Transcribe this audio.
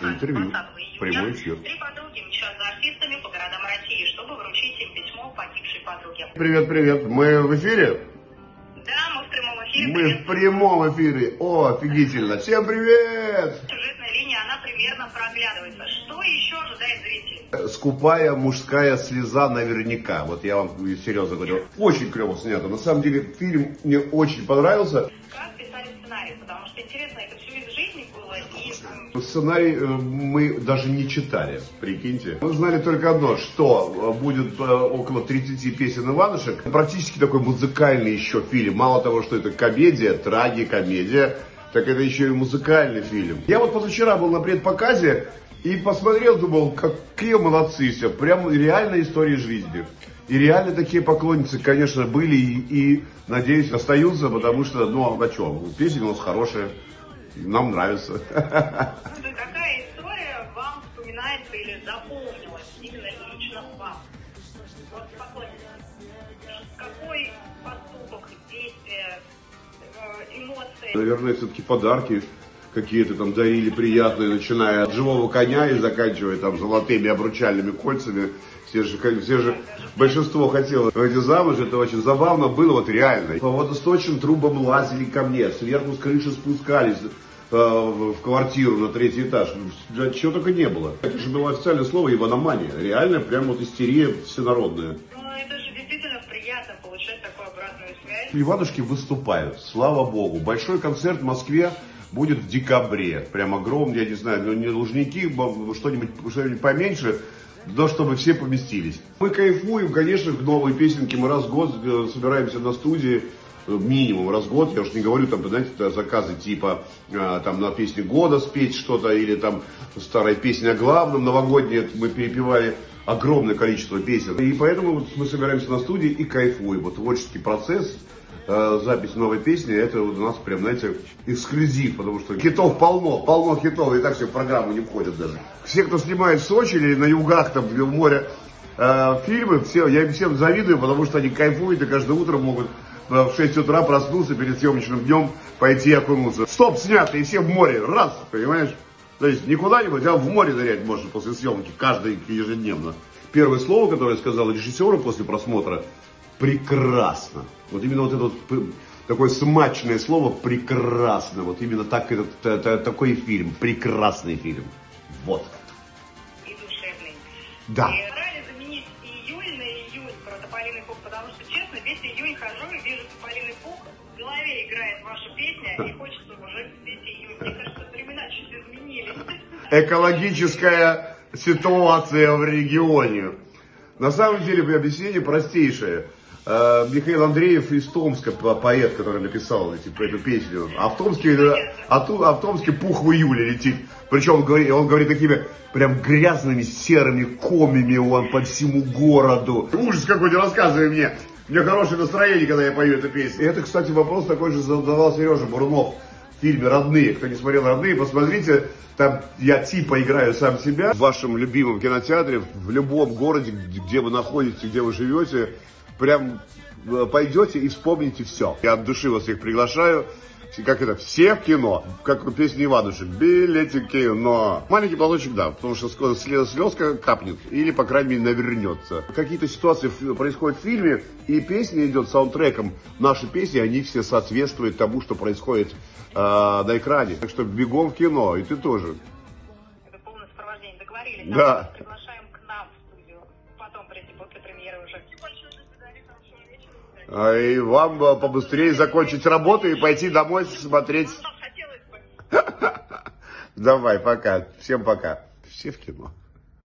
интервью, прямой эфир. Три подруги мчат за артистами по городам России, чтобы вручить им письмо погибшей подруге. Привет, привет. Мы в эфире? Да, мы в прямом эфире. Мы в прямом эфире. О, офигительно. Всем привет! Сюжетная линия, она примерно проглядывается. Что еще ожидает зрителей? Скупая мужская слеза наверняка. Вот я вам серьезно говорю. Очень клево снято. На самом деле фильм мне очень понравился. Как писали сценарий? Потому что интересно, это все из жизни было. И Сценарий э, мы даже не читали, прикиньте. Мы знали только одно, что э, будет э, около 30 песен Иванушек. Практически такой музыкальный еще фильм. Мало того, что это комедия, трагикомедия, так это еще и музыкальный фильм. Я вот позавчера был на предпоказе и посмотрел, думал, какие молодцы все. Прям реальная история жизни. И реально такие поклонницы, конечно, были и, и, надеюсь, остаются, потому что, ну, а что, песни у нас хорошие, нам нравится. ну, то есть какая история вам вспоминается или запомнилась именно лично вам? Вот поклонница. Какой поступок, действие, э, эмоции? Наверное, все-таки подарки какие-то там дарили приятные, начиная от живого коня и заканчивая там золотыми обручальными кольцами. Все же, все же, большинство хотело выйти замуж, это очень забавно было, вот реально. По водосточным трубам лазили ко мне, сверху с крыши спускались в в квартиру на третий этаж. Да чего только не было. Это же было официальное слово иваномания. Реально, прям вот истерия всенародная. Ну, это же действительно приятно получать такую обратную связь. Иванушки выступают, слава богу. Большой концерт в Москве будет в декабре. Прям огромный, я не знаю, ну не Лужники, б- что-нибудь что поменьше, но чтобы все поместились. Мы кайфуем, конечно, к новой песенке. Мы раз в год э, собираемся на студии, э, минимум раз в год. Я уж не говорю, там, знаете, заказы типа э, там на песне года спеть что-то, или там старая песня о главном, новогодняя, мы перепевали огромное количество песен. И поэтому вот мы собираемся на студии и кайфуем. Вот творческий процесс, э, запись новой песни, это вот у нас прям, знаете, эксклюзив, потому что хитов полно, полно хитов, и так все в программу не входят даже. Все, кто снимает в Сочи или на югах, там, в море, э, фильмы, все, я им всем завидую, потому что они кайфуют и каждое утро могут в 6 утра проснуться перед съемочным днем, пойти окунуться. Стоп, снято, и все в море, раз, понимаешь? То есть не куда-нибудь, а в море нырять можно после съемки, каждый ежедневно. Первое слово, которое я сказал режиссеру после просмотра, прекрасно. Вот именно вот это вот такое смачное слово прекрасно. Вот именно так этот, та- такой фильм, прекрасный фильм. Вот. и душевный. Да. И пух, потому что, честно, весь июнь хожу и вижу Тополиный пух, в голове играет ваша песня, и хочется уже весь июнь. Мне кажется, времена чуть изменились. Экологическая ситуация в регионе. На самом деле объяснение простейшее. Э, Михаил Андреев из Томска, по- поэт, который написал эти, эту песню. А в Томске, э, а ту- а в Томске пух в июле летит. Причем он говорит, он говорит такими прям грязными серыми комями он по всему городу. Ужас какой, не рассказывай мне. У меня хорошее настроение, когда я пою эту песню. И это, кстати, вопрос такой же задавал Сережа Бурунов в фильме «Родные». Кто не смотрел «Родные», посмотрите. Там я типа играю сам себя. В вашем любимом кинотеатре, в любом городе, где где вы находитесь, где вы живете, прям э, пойдете и вспомните все. Я от души вас всех приглашаю. Как это? Все в кино. Как у песни Иванушек. Билетик кино. Маленький платочек, да, потому что скоро слезка капнет. Или, по крайней мере, навернется. Какие-то ситуации происходят в фильме, и песня идет саундтреком. Наши песни, они все соответствуют тому, что происходит э, на экране. Так что бегом в кино, и ты тоже. Это полное сопровождение. Договорились. Да. Приглашаем к нам. Потом прийти после премьеры уже. А, И вам побыстрее закончить работу и пойти домой смотреть. Ну. Давай, пока. Всем пока. Все в кино.